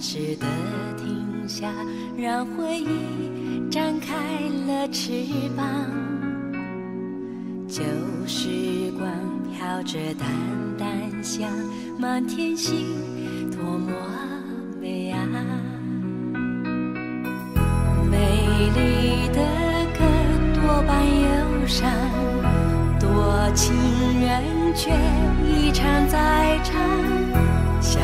时的停下，让回忆展开了翅膀。旧时光飘着淡淡香，满天星，多么美啊！美丽的歌多半忧伤，多情人却一唱再唱，想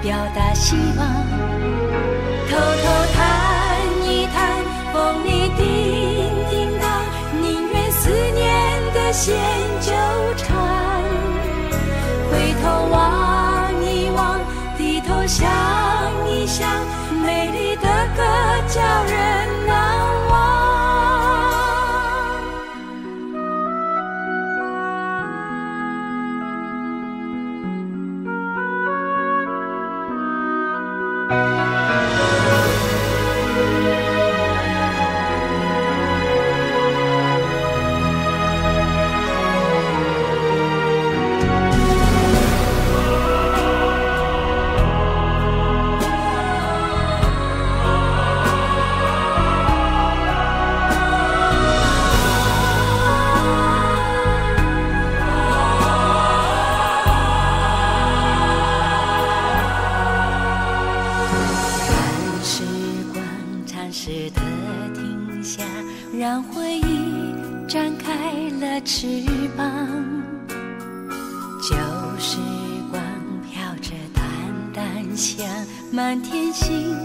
表达希望，偷偷谈一谈，风里叮叮当，宁愿思念的线纠缠，回头望一望，低头想一想，美丽的歌叫人时的停下，让回忆展开了翅膀。旧时光飘着淡淡香，满天星，